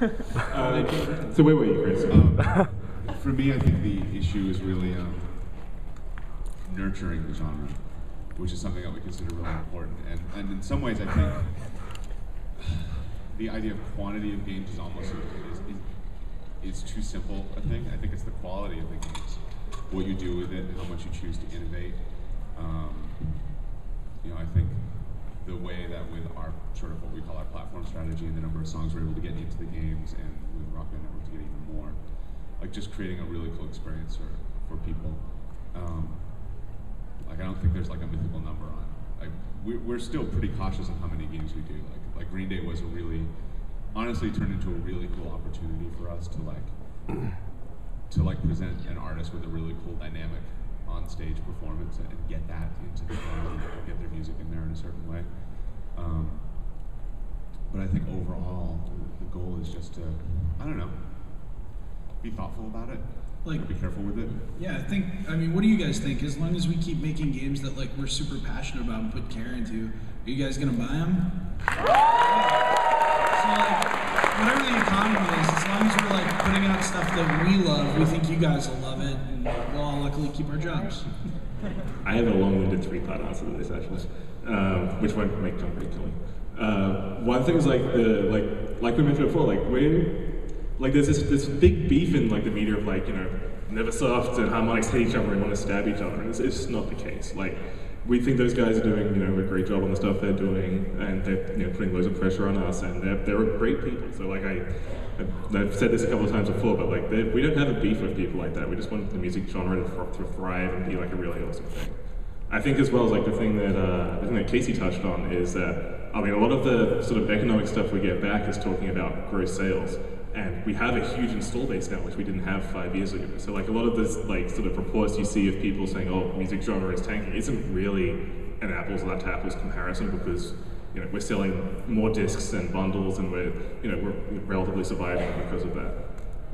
uh, so where were you, Chris? Um, for me, I think the issue is really um, nurturing the genre, which is something that we consider really important. And, and in some ways, I think the idea of quantity of games is almost is, is, is too simple a thing. I think it's the quality of the games, what you do with it, how much you choose to innovate. Um, you know, I think the way that with our sort of what we call our platform strategy and the number of songs we're able to get into the games and with Rock Band Network to get even more, like just creating a really cool experience for, for people. Um, like I don't think there's like a mythical number on. Like we're, we're still pretty cautious on how many games we do. Like like Green Day was a really, honestly turned into a really cool opportunity for us to like, to like present an artist with a really cool dynamic on stage performance and get that into the crowd and get their music in there in a certain way. Um, but I think overall, the goal is just to, I don't know, be thoughtful about it like be careful with it. Yeah, I think. I mean, what do you guys think? As long as we keep making games that like we're super passionate about and put care into, are you guys gonna buy them? Yeah. So like, whatever the economy is, as long as we're like putting out stuff that we love, we think you guys will love it, and we'll all luckily keep our jobs. I have a long-winded three-part answer to this actually, um, which won't make John very killing. Uh, one thing is like the like like we mentioned before, like we like there's this this big beef in like the media of like you know Neversoft and Harmonix hate each other and want to stab each other, and it's, it's not the case. Like we think those guys are doing you know a great job on the stuff they're doing, and they're you know putting loads of pressure on us, and they're they're great people. So like I. I've said this a couple of times before, but like we don't have a beef with people like that. We just want the music genre to, to thrive and be like a really awesome thing. I think as well as like the thing that uh, the thing that Casey touched on is that I mean a lot of the sort of economic stuff we get back is talking about gross sales, and we have a huge install base now, which we didn't have five years ago. So like a lot of this like sort of reports you see of people saying, "Oh, music genre is tanking," isn't really an apples to apples comparison because you know we're selling more discs and bundles, and we're you know we're relatively surviving because of that.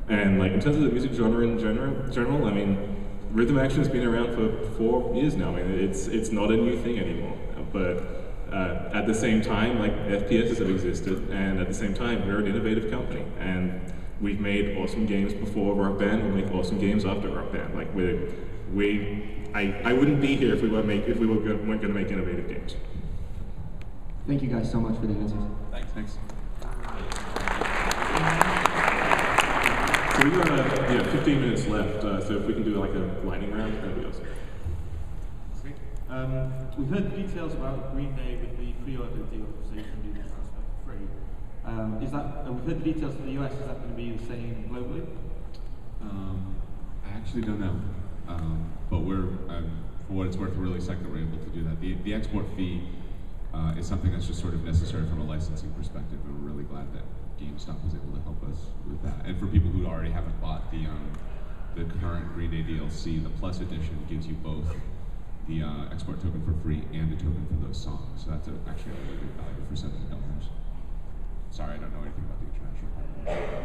And like in terms of the music genre in general, general, I mean, rhythm action's been around for four years now. I mean, it's it's not a new thing anymore, but uh, at the same time, like FPSs have existed, and at the same time, we're an innovative company, and we've made awesome games before Rock Band. We'll make awesome games after Rock Band. Like we, we, I, I wouldn't be here if we weren't make if we were weren't going to make innovative games. Thank you guys so much for the answers. Thanks. Thanks. So we got uh, yeah, 15 minutes left. Uh, so if we can do like a lightning round, that'd be awesome. Um, we've heard the details about Green Day with the pre-order deal, so you can do this for free. Um, is that, uh, we've heard the details for the US, is that going to be the same globally? Um, I actually don't know. Um, but we're, for what it's worth, we're really psyched that we're able to do that. The, the export fee uh, is something that's just sort of necessary from a licensing perspective, and we're really glad that GameStop was able to help us with that. And for people who already haven't bought the, um, the current Green Day DLC, the Plus Edition gives you both the uh, export token for free and the token for those songs. So that's a, actually a really good value for seventy dollars. Sorry, I don't know anything about the international part.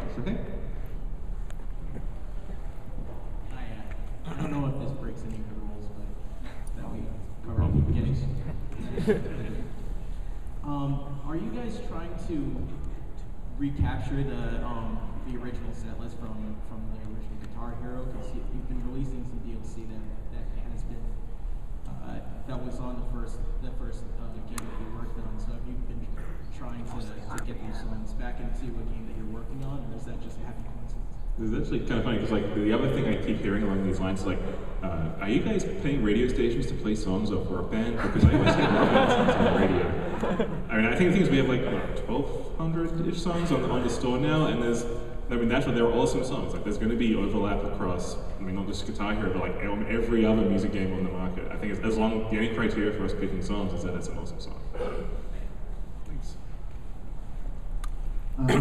It's okay. I, uh, I don't know if this breaks any of the rules, but that we cover at the beginning. um, are you guys trying to recapture the um, the original set list from from the original Guitar Hero? Because you, you've been releasing some DLC that uh, that was on the first the first uh, game that you worked on. So have you been trying to, to get these songs back into a game that you're working on, or is that just a happy coincidence? It's actually kind of funny because like the other thing I keep hearing along these lines is like, uh, are you guys paying radio stations to play songs off Rock Band? Because I always hear Rock Band songs on the radio. I mean, I think the thing is we have like twelve hundred ish songs on the on the store now, and there's I mean, that's naturally, there are awesome songs. Like, there's going to be overlap across, I mean, not just Guitar Hero, but like on every other music game on the market. Think as long the only criteria for us picking songs is that it's an awesome song. Thanks. Um, uh,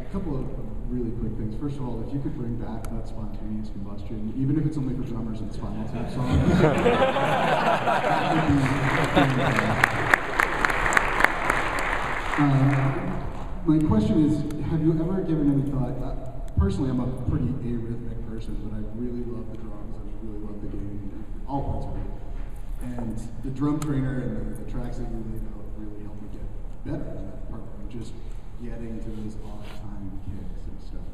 a couple of really quick things. First of all, if you could bring back that spontaneous combustion, even if it's only for drummers and Spinal Tap songs, that would be. Um, my question is, have you ever given any thought? Uh, personally, I'm a pretty arrhythmic person, but I really love the drums I really love the game, all parts of it. And the drum trainer and the, the tracks that you laid out really helped me get better in that part. I'm just getting to those off-time kicks and stuff.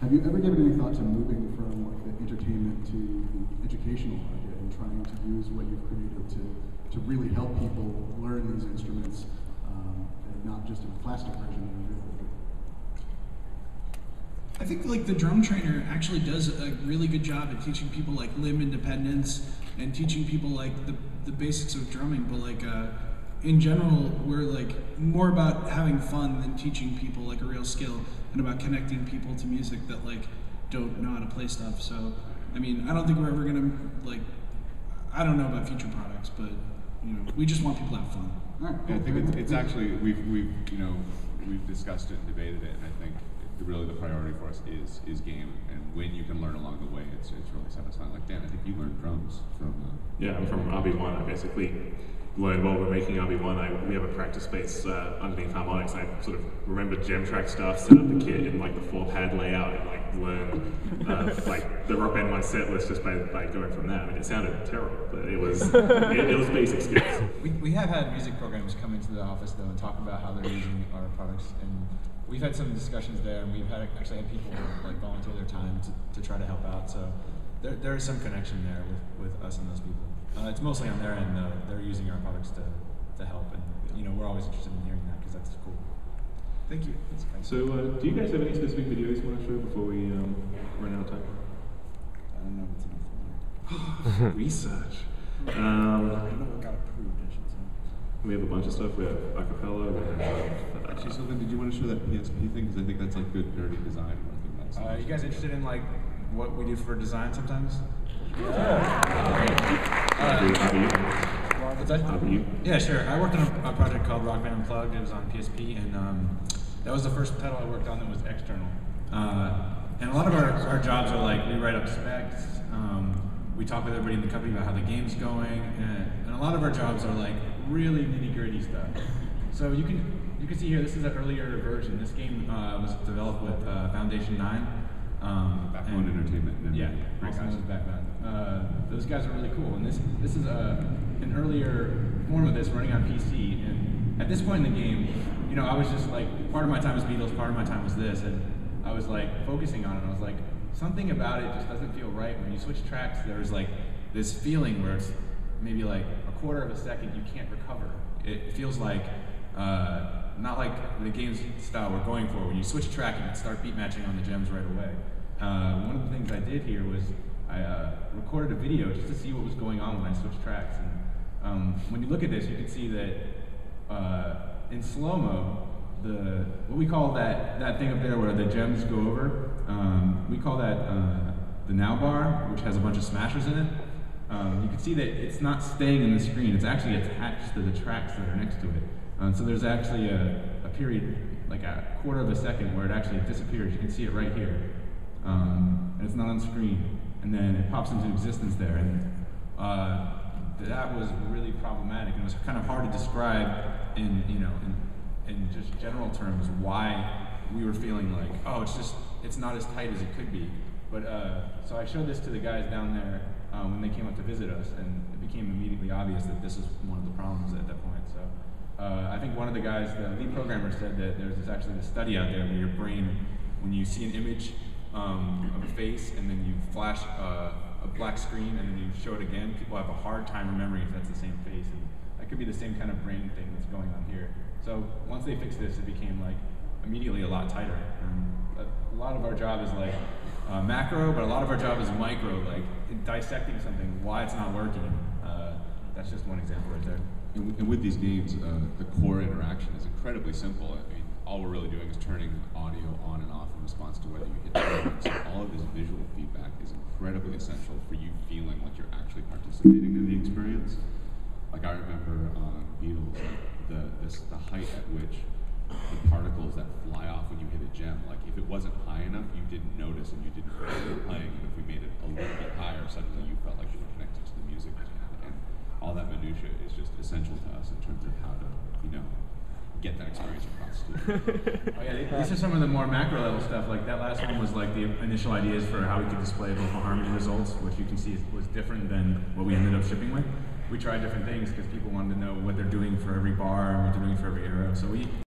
Have you ever given any thought to moving from like the entertainment to the educational market and trying to use what you've created to, to really help people learn these instruments, um, and not just in a plastic version, but in real version? I think like the drum trainer actually does a really good job at teaching people like limb independence and teaching people like the, the basics of drumming. But like uh, in general, we're like more about having fun than teaching people like a real skill and about connecting people to music that like don't know how to play stuff. So I mean, I don't think we're ever gonna like. I don't know about future products, but you know, we just want people to have fun. Yeah, I think it's, it's actually we've we've you know we've discussed it and debated it, and I think really the priority for us is is game, and when you can learn along the way, it's it's really satisfying. Like Dan, I think you learned drums from. Uh, Yeah, I'm from RB1. I basically learned while we're making RB1. I, we have a practice space uh, underneath Harmonix. I sort of remember gem track stuff, set up the kit in like the four pad layout, and like learn uh, like the rock band one set list just by, by going from that. I mean, it sounded terrible, but it was it, it was basic skills. We, we have had music programs come into the office though and talk about how they're using our products, and we've had some discussions there, and we've had actually had people like volunteer their time to, to try to help out. So there, there is some connection there with, with us and those people. Uh, it's mostly on their end though; they're using our products to, to help, and you know we're always interested in hearing that because that's cool. Thank you. That's kind So, uh, do you guys have any specific videos you want to show before we um, run out of time? I don't know what's in it. Research. I Um, don't know what got approved. I should say. we have a bunch of stuff. We have acapella. We have, uh, Actually, something. Did you want to show that PSP thing? Because I think that's like good nerdy design. and I think that's Uh, you guys interested in like what we do for design sometimes? How do you? What's that? How do you? Yeah, sure. I worked on a, a project called Rock Band Unplugged. It was on PSP, and um, that was the first pedal I worked on that was external. Uh, and a lot of our, our jobs are like we write up specs, um, we talk with everybody in the company about how the game's going, and, and a lot of our jobs are like really nitty gritty stuff. So you can you can see here this is an earlier version. This game uh, was developed with uh, Foundation Nine. Um, Backbone and- Entertainment, and- Yeah, great also guys. Backbone. Uh, those guys are really cool, and this this is a an earlier form of this running on PC. And at this point in the game, you know, I was just like part of my time was Beatles, part of my time was this, and I was like focusing on it. I was like, something about it just doesn't feel right. When you switch tracks, there's like this feeling where it's maybe like a quarter of a second you can't recover. It feels like uh, not like the game's style we're going for. When you switch track, can start beat matching on the gems right away. Uh, one of the things I did here was I uh, recorded a video just to see what was going on when I switched tracks. And um, when you look at this, you can see that uh, in slow mo, the what we call that that thing up there where the gems go over, um, we call that uh, the now bar, which has a bunch of smashers in it. Um, you can see that it's not staying in the screen; it's actually attached to the tracks that are next to it. Um, so there's actually a, a period, like a quarter of a second, where it actually disappears. You can see it right here, um, and it's not on screen. And then it pops into existence there, and uh, that was really problematic. And it was kind of hard to describe in you know in, in just general terms why we were feeling like oh it's just it's not as tight as it could be. But uh, so I showed this to the guys down there uh, when they came up to visit us, and it became immediately obvious that this is one of the problems at that point. So uh, I think one of the guys, the lead programmer, said that there's this actually this study out there where your brain, when you see an image um, of a face and then you flash uh, a black screen and then you show it again, people have a hard time remembering if that's the same face. And that could be the same kind of brain thing that's going on here. So once they fixed this, it became like immediately a lot tighter. Um, a, lot of our job is like uh, macro, but a lot of our job is micro, like dissecting something, why it's not working. Uh, that's just one example right there. And, with- and with these games, uh, the core interaction is incredibly simple. I mean, all we're really doing is turning audio on and off in response to whether you hit the button. So all of this visual feedback is incredibly essential for you feeling like you're actually participating in the experience. Like I remember on Beatles, like the this the height at which the particles that fly off when you hit a gem, like if it wasn't high enough, you didn't notice and you didn't feel it playing. And if we made it a little bit higher, suddenly you felt like you were connected to the music. And all that minutia is just essential to us in terms of how to, you know, get that experience across to Oh yeah, these are some of the more macro level stuff. Like that last one was like the initial ideas for how we could display vocal harmony results, which you can see was different than what we ended up shipping with. We tried different things because people wanted to know what they're doing for every bar and what they're doing for every arrow. So we